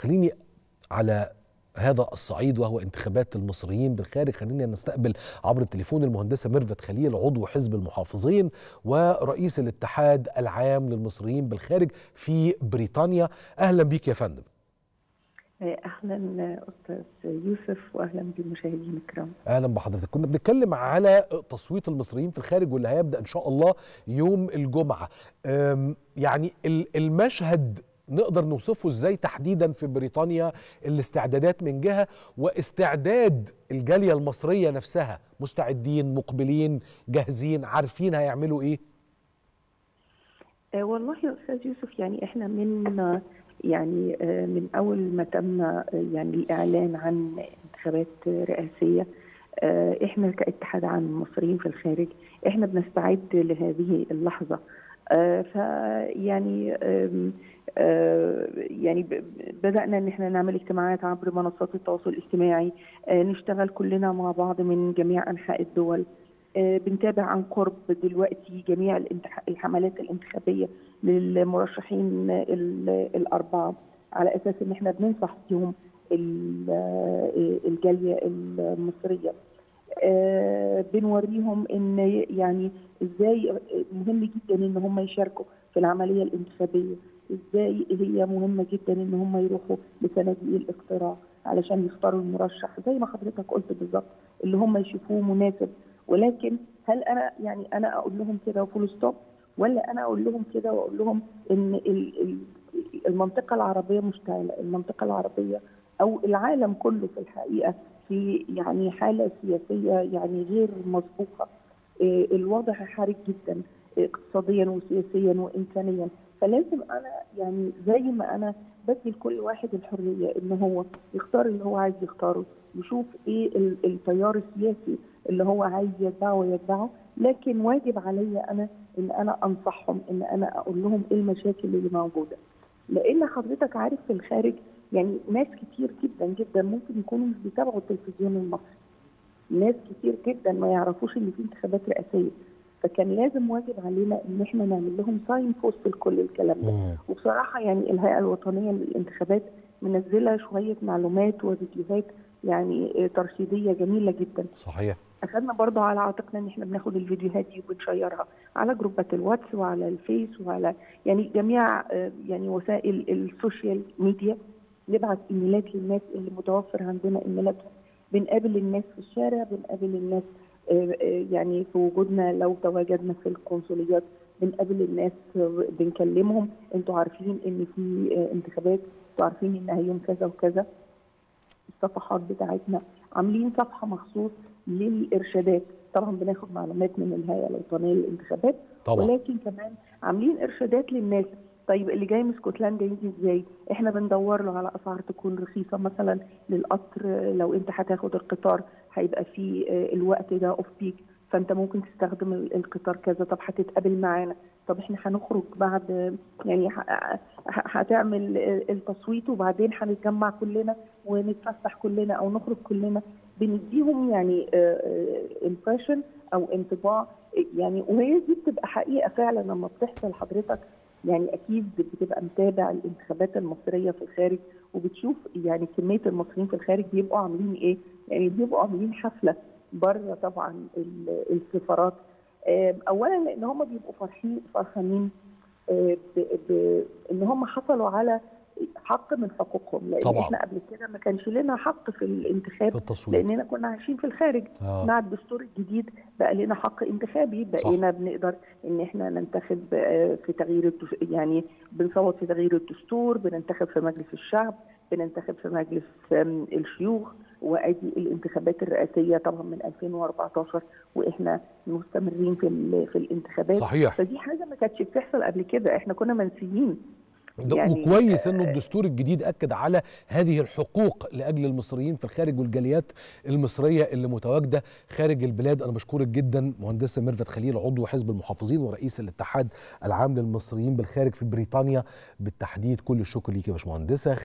خليني على هذا الصعيد وهو انتخابات المصريين بالخارج خلينا نستقبل عبر التليفون المهندسة ميرفت خليل عضو حزب المحافظين ورئيس الاتحاد العام للمصريين بالخارج في بريطانيا. أهلا بيك يا فندم. أهلا أستاذ يوسف واهلا بالمشاهدين الكرام. أهلا بحضرتك. كنا بنتكلم على تصويت المصريين في الخارج واللي هيبدأ إن شاء الله يوم الجمعة. يعني المشهد نقدر نوصفه إزاي تحديدا في بريطانيا الاستعدادات من جهة واستعداد الجالية المصرية نفسها؟ مستعدين مقبلين جاهزين عارفين هيعملوا إيه؟ أه والله يا أستاذ يوسف يعني إحنا من يعني من أول ما تم يعني الإعلان عن انتخابات رئاسية إحنا كاتحاد عام المصريين في الخارج إحنا بنستعد لهذه اللحظة. فيعني يعني بدأنا إن إحنا نعمل اجتماعات عبر منصات التواصل الاجتماعي نشتغل كلنا مع بعض من جميع أنحاء الدول بنتابع عن قرب دلوقتي جميع الحملات الانتخابية للمرشحين الأربعة على أساس إن إحنا بننصح فيهم الجالية المصرية. بنوريهم إن يعني إزاي مهم جدا إن هم يشاركوا في العملية الانتخابية. إزاي هي مهمة جدا إن هم يروحوا لصناديق الاقتراع علشان يختاروا المرشح زي ما حضرتك قلت بالظبط اللي هم يشوفوه مناسب. ولكن هل أنا يعني أنا أقول لهم كده وفول ستوب ولا أنا أقول لهم كده وأقول لهم إن المنطقة العربية مشتعلة المنطقة العربية أو العالم كله في الحقيقة في يعني حالة سياسية يعني غير مسبوقة. الوضع حرج جدا اقتصاديا وسياسيا وانسانيا. فلازم أنا يعني زي ما أنا بدي لكل واحد الحرية ان هو يختار اللي هو عايز يختاره يشوف إيه التيار السياسي اللي هو عايز يتبعه ويتبعه لكن واجب عليا أنا إن أنا أنصحهم إن أنا أقول لهم إيه المشاكل اللي موجودة. لأن حضرتك عارف في الخارج يعني ناس كتير جدا جدا ممكن يكونوا مش بيتابعوا التلفزيون المصري. ناس كتير جدا ما يعرفوش إن في انتخابات رئاسية. فكان لازم واجب علينا إن إحنا نعمل لهم signpost لكل الكلام ده. وبصراحة يعني الهيئة الوطنية للانتخابات منزلة شوية معلومات وفيديوهات يعني ترشيدية جميلة جدا. صحيح. أخذنا برضه على عاتقنا إن إحنا بناخد الفيديوهات دي وبنشيرها على جروبات الواتس وعلى الفيس وعلى يعني جميع يعني وسائل ال social media نبعت إيميلات للناس اللي متوفر عندنا ايميلاتهم بنقابل الناس في الشارع بنقابل الناس يعني في وجودنا لو تواجدنا في القنصليات. بنقابل الناس بنكلمهم. أنتوا عارفين إن في انتخابات. أنتوا عارفين انها يوم كذا وكذا. الصفحات بتاعتنا عاملين صفحة مخصوص للإرشادات. طبعا بناخد معلومات من الهيئة الوطنية للانتخابات. طبعا. ولكن كمان عاملين إرشادات للناس. طيب اللي جاي من اسكتلندا يجي إزاي؟ إحنا بندور له على أسعار تكون رخيصة. مثلا للقطر لو انت هتاخد القطار هيبقى في الوقت ده اوف بيك فانت ممكن تستخدم القطار كذا. طب هتتقابل معانا. طب إحنا هنخرج بعد يعني هتعمل التصويت وبعدين هنتجمع كلنا ونتفسح كلنا أو نخرج كلنا. بنديهم يعني امبريشن أو انطباع. يعني وهي دي بتبقى حقيقة فعلا لما بتحصل حضرتك. يعني أكيد بتبقى متابع الانتخابات المصرية في الخارج وبتشوف يعني كمية المصريين في الخارج بيبقوا عاملين إيه؟ يعني بيبقوا عاملين حفلة بره طبعا السفارات اولا لأن هم بيبقوا فرحين فرحانين إن هم حصلوا على حق من حقوقهم لأن طبعا. إحنا قبل كده ما كانش لنا حق في الانتخاب في التصويت. لأننا كنا عايشين في الخارج آه. مع الدستور الجديد بقى لنا حق انتخابي بقينا بنقدر إن إحنا ننتخب في تغيير. يعني بنصوت في تغيير الدستور بننتخب في مجلس الشعب بننتخب في مجلس الشيوخ وأدي الانتخابات الرئاسية طبعا من 2014 وإحنا مستمرين في في الانتخابات صحيح. فدي حاجة ما كانتش بتحصل قبل كده إحنا كنا منسيين يعني وكويس إنه الدستور الجديد أكد على هذه الحقوق لأجل المصريين في الخارج والجاليات المصرية اللي متواجدة خارج البلاد. أنا بشكرك جدا مهندسه ميرفت خليل عضو حزب المحافظين ورئيس الاتحاد العام للمصريين بالخارج في بريطانيا. بالتحديد كل الشكر ليك يا باشمهندسة.